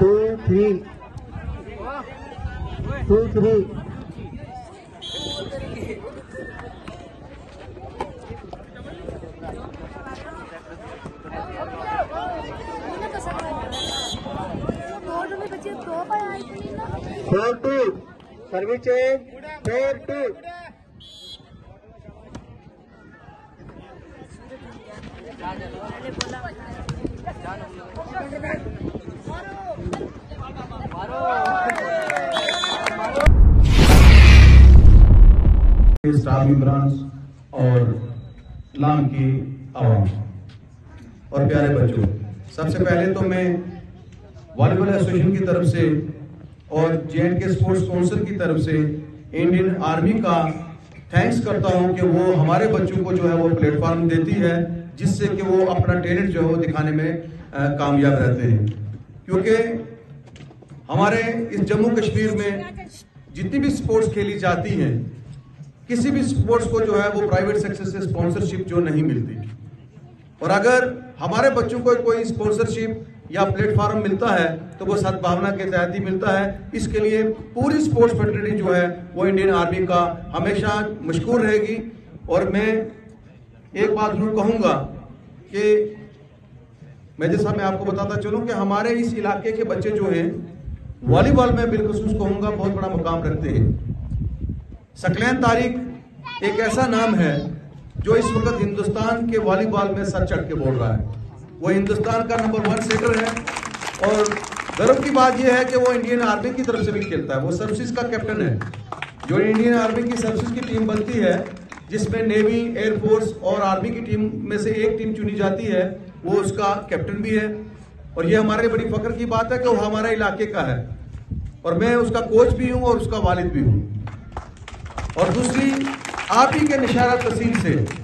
Two three two three four two service change four two बोला staff और लाम की आवाम। और प्यारे बच्चों, सबसे पहले तो मैं वॉलीबॉल एसोसिएशन की तरफ़ से और जे के स्पोर्ट्स काउंसिल की तरफ़ से इंडियन आर्मी का थैंक्स करता हूँ कि वो हमारे बच्चों को जो है वो प्लेटफॉर्म देती है। जिससे कि वो अपना टैलेंट जो है वो दिखाने में कामयाब रहते हैं। क्योंकि हमारे इस जम्मू कश्मीर में जितनी भी स्पोर्ट्स खेली जाती हैं, किसी भी स्पोर्ट्स को जो है वो प्राइवेट सेक्टर से स्पॉन्सरशिप जो नहीं मिलती। और अगर हमारे बच्चों को कोई स्पॉन्सरशिप या प्लेटफॉर्म मिलता है तो वो सद्भावना के तहत ही मिलता है। इसके लिए पूरी स्पोर्ट्स फेडरेटी जो है, वो इंडियन आर्मी का हमेशा मशहूर रहेगी। और मैं एक बात ज़रूर कहूँगा कि मैं जैसा मैं आपको बताता चलूँ कि हमारे इस इलाके के बच्चे जो हैं, वॉलीबॉल में बिलखसूस कहूँगा बहुत बड़ा मुकाम रखते हैं। सकलैन तारिक एक ऐसा नाम है जो इस वक्त हिंदुस्तान के वॉलीबॉल में सर चढ़ के बोल रहा है। वो हिंदुस्तान का नंबर वन सेटर है और गर्व की बात यह है कि वो इंडियन आर्मी की तरफ़ से भी खेलता है। वो सर्विस का कैप्टन है। जो इंडियन आर्मी की सर्विस की टीम बनती है जिसमें नेवी एयरफोर्स और आर्मी की टीम में से एक टीम चुनी जाती है, वो उसका कैप्टन भी है। और ये हमारे लिए बड़ी फख्र की बात है कि वो हमारे इलाके का है। और मैं उसका कोच भी हूँ और उसका वालिद भी हूँ। और दूसरी, आप ही के निशारा तसीम से